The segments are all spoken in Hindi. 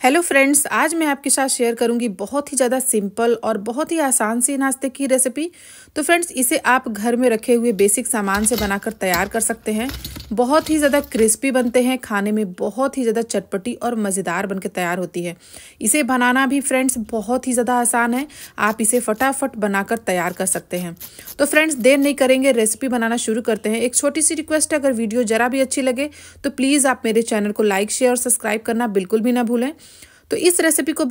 हेलो फ्रेंड्स आज मैं आपके साथ शेयर करूँगी बहुत ही ज़्यादा सिंपल और बहुत ही आसान सी नाश्ते की रेसिपी तो फ्रेंड्स इसे आप घर में रखे हुए बेसिक सामान से बनाकर तैयार कर सकते हैं। बहुत ही ज़्यादा क्रिस्पी बनते हैं, खाने में बहुत ही ज़्यादा चटपटी और मज़ेदार बनकर तैयार होती है। इसे बनाना भी फ्रेंड्स बहुत ही ज़्यादा आसान है। आप इसे फटाफट बनाकर तैयार कर सकते हैं। तो फ्रेंड्स देर नहीं करेंगे रेसिपी बनाना शुरू करते हैं। एक छोटी सी रिक्वेस्ट है, अगर वीडियो ज़रा भी अच्छी लगे तो प्लीज़ आप मेरे चैनल को लाइक शेयर और सब्सक्राइब करना बिल्कुल भी ना भूलें। तो इस रेसिपी को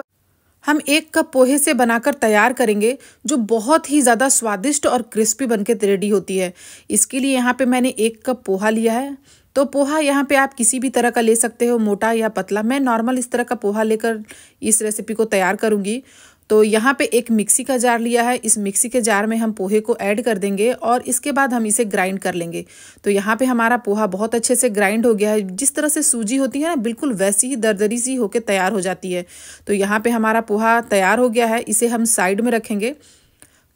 हम एक कप पोहे से बनाकर तैयार करेंगे, जो बहुत ही ज़्यादा स्वादिष्ट और क्रिस्पी बनके रेडी होती है। इसके लिए यहाँ पे मैंने एक कप पोहा लिया है। तो पोहा यहाँ पे आप किसी भी तरह का ले सकते हो, मोटा या पतला। मैं नॉर्मल इस तरह का पोहा लेकर इस रेसिपी को तैयार करूँगी। तो यहाँ पे एक मिक्सी का जार लिया है। इस मिक्सी के जार में हम पोहे को ऐड कर देंगे और इसके बाद हम इसे ग्राइंड कर लेंगे। तो यहाँ पे हमारा पोहा बहुत अच्छे से ग्राइंड हो गया है। जिस तरह से सूजी होती है ना, बिल्कुल वैसी ही दरदरी सी होकर तैयार हो जाती है। तो यहाँ पे हमारा पोहा तैयार हो गया है। इसे हम साइड में रखेंगे।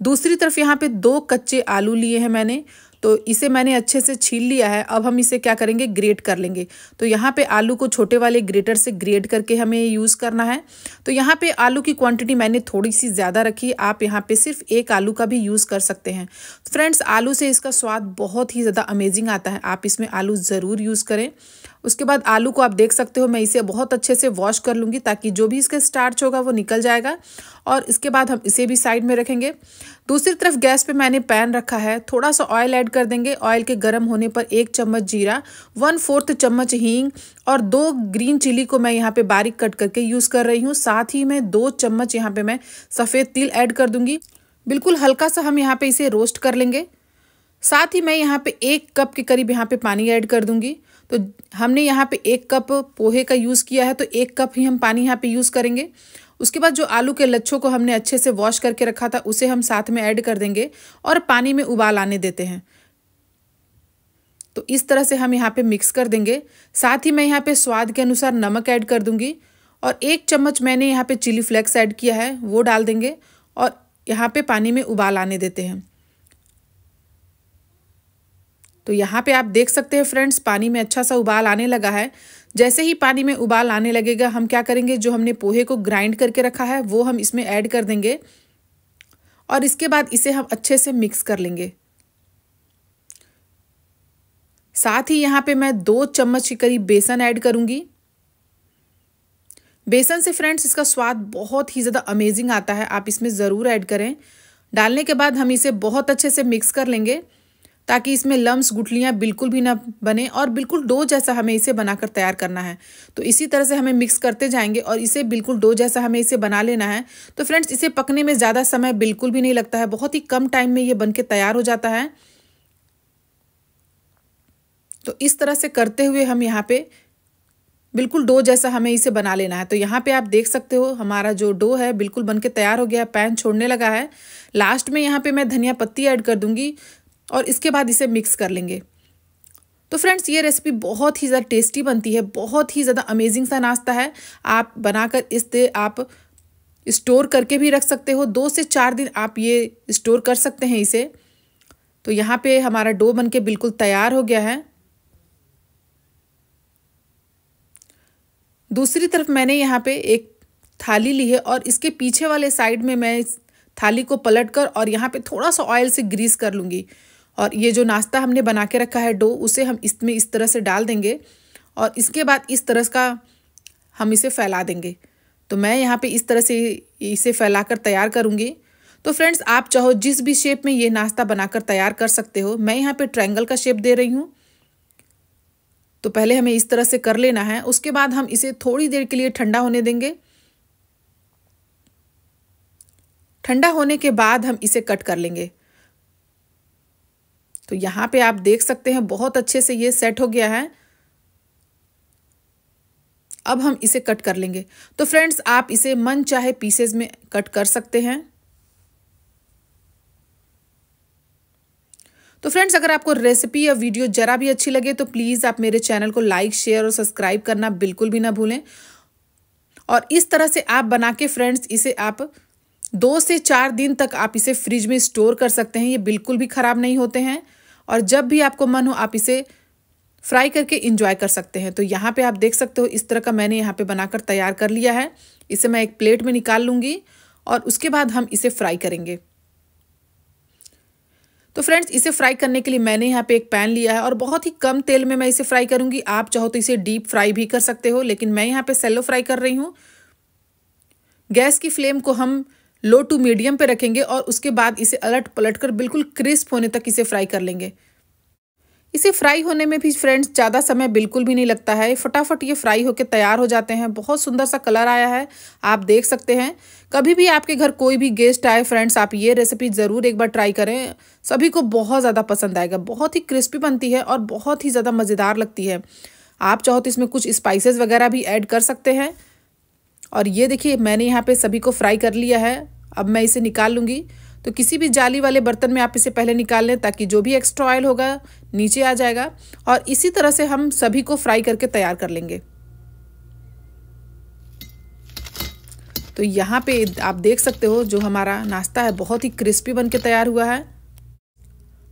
दूसरी तरफ़ यहाँ पे दो कच्चे आलू लिए हैं मैंने। तो इसे मैंने अच्छे से छील लिया है। अब हम इसे क्या करेंगे? ग्रेट कर लेंगे। तो यहाँ पे आलू को छोटे वाले ग्रेटर से ग्रेट करके हमें यूज़ करना है। तो यहाँ पे आलू की क्वांटिटी मैंने थोड़ी सी ज़्यादा रखी। आप यहाँ पे सिर्फ़ एक आलू का भी यूज़ कर सकते हैं। फ्रेंड्स, आलू से इसका स्वाद बहुत ही ज़्यादा अमेजिंग आता है। आप इसमें आलू ज़रूर यूज़ करें। उसके बाद आलू को आप देख सकते हो, मैं इसे बहुत अच्छे से वॉश कर लूँगी ताकि जो भी इसका स्टार्च होगा वो निकल जाएगा। और इसके बाद हम इसे भी साइड में रखेंगे। दूसरी तरफ़ गैस पे मैंने पैन रखा है। थोड़ा सा ऑयल ऐड कर देंगे। ऑयल के गर्म होने पर एक चम्मच जीरा वन फोर्थ चम्मच हींग और दो ग्रीन चिली को मैं यहाँ पे बारीक कट करके यूज़ कर रही हूँ। साथ ही मैं दो चम्मच यहाँ पे मैं सफ़ेद तिल ऐड कर दूँगी। बिल्कुल हल्का सा हम यहाँ पे इसे रोस्ट कर लेंगे। साथ ही मैं यहाँ पे एक कप के करीब यहाँ पे पानी ऐड कर दूँगी। तो हमने यहाँ पे एक कप पोहे का यूज़ किया है तो एक कप ही हम पानी यहाँ पे यूज़ करेंगे। उसके बाद जो आलू के लच्छों को हमने अच्छे से वॉश करके रखा था, उसे हम साथ में ऐड कर देंगे और पानी में उबाल आने देते हैं। तो इस तरह से हम यहाँ पे मिक्स कर देंगे। साथ ही मैं यहाँ पे स्वाद के अनुसार नमक ऐड कर दूँगी और एक चम्मच मैंने यहाँ पे चिली फ्लेक्स ऐड किया है, वो डाल देंगे और यहाँ पे पानी में उबाल आने देते हैं। तो यहाँ पे आप देख सकते हैं फ्रेंड्स, पानी में अच्छा सा उबाल आने लगा है। जैसे ही पानी में उबाल आने लगेगा, हम क्या करेंगे? जो हमने पोहे को ग्राइंड करके रखा है, वो हम इसमें ऐड कर देंगे। और इसके बाद इसे हम अच्छे से मिक्स कर लेंगे। साथ ही यहाँ पे मैं दो चम्मच के करीब बेसन ऐड करूँगी। बेसन से फ्रेंड्स, इसका स्वाद बहुत ही ज़्यादा अमेजिंग आता है। आप इसमें ज़रूर ऐड करें। डालने के बाद हम इसे बहुत अच्छे से मिक्स कर लेंगे। ताकि इसमें लम्स, गुठलियाँ बिल्कुल भी ना बने और बिल्कुल डो जैसा हमें इसे बनाकर तैयार करना है। तो इसी तरह से हमें मिक्स करते जाएँगे और इसे बिल्कुल डो जैसा हमें इसे बना लेना है। तो फ्रेंड्स, इसे पकने में ज़्यादा समय बिल्कुल भी नहीं लगता है। बहुत ही कम टाइम में ये बन तैयार हो जाता है। तो इस तरह से करते हुए हम यहाँ पे बिल्कुल डो जैसा हमें इसे बना लेना है। तो यहाँ पे आप देख सकते हो, हमारा जो डो है बिल्कुल बनके तैयार हो गया, पैन छोड़ने लगा है। लास्ट में यहाँ पे मैं धनिया पत्ती ऐड कर दूँगी। और इसके बाद इसे मिक्स कर लेंगे। तो फ्रेंड्स ये रेसिपी बहुत ही ज़्यादा टेस्टी बनती है, बहुत ही ज़्यादा अमेजिंग सा नाश्ता है। आप बनाकर इस आप स्टोर करके भी रख सकते हो। दो से चार दिन आप ये स्टोर कर सकते हैं इसे। तो यहाँ पे हमारा डो बन के बिल्कुल तैयार हो गया है। दूसरी तरफ़ मैंने यहाँ पे एक थाली ली है और इसके पीछे वाले साइड में मैं थाली को पलट कर और यहाँ पे थोड़ा सा ऑयल से ग्रीस कर लूँगी। और ये जो नाश्ता हमने बना के रखा है डो, उसे हम इसमें इस तरह से डाल देंगे और इसके बाद इस तरह का हम इसे फैला देंगे। तो मैं यहाँ पे इस तरह से इसे फैलाकर तैयार करूँगी। तो फ्रेंड्स, आप चाहो जिस भी शेप में ये नाश्ता बनाकर तैयार कर सकते हो, मैं यहाँ पे ट्रायंगल का शेप दे रही हूँ। तो पहले हमें इस तरह से कर लेना है, उसके बाद हम इसे थोड़ी देर के लिए ठंडा होने देंगे। ठंडा होने के बाद हम इसे कट कर लेंगे। तो यहाँ पे आप देख सकते हैं, बहुत अच्छे से ये सेट हो गया है। अब हम इसे कट कर लेंगे। तो फ्रेंड्स आप इसे मन चाहे पीसेज में कट कर सकते हैं। तो फ्रेंड्स अगर आपको रेसिपी या वीडियो जरा भी अच्छी लगे तो प्लीज़ आप मेरे चैनल को लाइक शेयर और सब्सक्राइब करना बिल्कुल भी ना भूलें। और इस तरह से आप बना के फ्रेंड्स इसे आप दो से चार दिन तक आप इसे फ्रिज में स्टोर कर सकते हैं, ये बिल्कुल भी ख़राब नहीं होते हैं। और जब भी आपको मन हो, आप इसे फ्राई करके इंजॉय कर सकते हैं। तो यहाँ पे आप देख सकते हो, इस तरह का मैंने यहाँ पे बनाकर तैयार कर लिया है। इसे मैं एक प्लेट में निकाल लूँगी और उसके बाद हम इसे फ्राई करेंगे। तो फ्रेंड्स, इसे फ्राई करने के लिए मैंने यहाँ पे एक पैन लिया है और बहुत ही कम तेल में मैं इसे फ्राई करूँगी। आप चाहो तो इसे डीप फ्राई भी कर सकते हो, लेकिन मैं यहाँ पे सेलो फ्राई कर रही हूँ। गैस की फ्लेम को हम लो टू मीडियम पे रखेंगे और उसके बाद इसे अलट पलट कर बिल्कुल क्रिस्प होने तक इसे फ्राई कर लेंगे। इसे फ्राई होने में भी फ्रेंड्स ज़्यादा समय बिल्कुल भी नहीं लगता है। फटाफट ये फ्राई होकर तैयार हो जाते हैं। बहुत सुंदर सा कलर आया है। आप देख सकते हैं। कभी भी आपके घर कोई भी गेस्ट आए फ्रेंड्स, आप ये रेसिपी ज़रूर एक बार ट्राई करें। सभी को बहुत ज़्यादा पसंद आएगा। बहुत ही क्रिस्पी बनती है और बहुत ही ज़्यादा मज़ेदार लगती है। आप चाहो तो इसमें कुछ स्पाइसेस वगैरह भी ऐड कर सकते हैं। और ये देखिए, मैंने यहाँ पे सभी को फ्राई कर लिया है। अब मैं इसे निकाल लूँगी। तो किसी भी जाली वाले बर्तन में आप इसे पहले निकाल लें ताकि जो भी एक्स्ट्रा ऑयल होगा नीचे आ जाएगा और इसी तरह से हम सभी को फ्राई करके तैयार कर लेंगे। तो यहाँ पे आप देख सकते हो जो हमारा नाश्ता है, बहुत ही क्रिस्पी बन के तैयार हुआ है।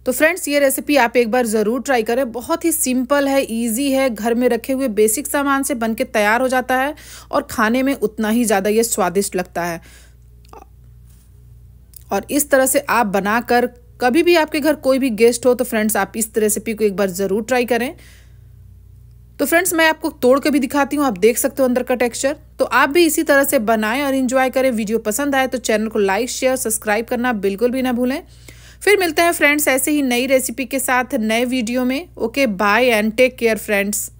तो फ्रेंड्स ये रेसिपी आप एक बार ज़रूर ट्राई करें। बहुत ही सिंपल है इजी है, घर में रखे हुए बेसिक सामान से बन के तैयार हो जाता है और खाने में उतना ही ज़्यादा ये स्वादिष्ट लगता है। और इस तरह से आप बनाकर कभी भी आपके घर कोई भी गेस्ट हो तो फ्रेंड्स आप इस रेसिपी को एक बार ज़रूर ट्राई करें। तो फ्रेंड्स मैं आपको तोड़ के भी दिखाती हूँ, आप देख सकते हो अंदर का टेक्सचर तो आप भी इसी तरह से बनाएँ और इन्जॉय करें। वीडियो पसंद आए तो चैनल को लाइक शेयर सब्सक्राइब करना बिल्कुल भी ना भूलें। फिर मिलते हैं फ्रेंड्स ऐसे ही नई रेसिपी के साथ नए वीडियो में। Okay bye and take care friends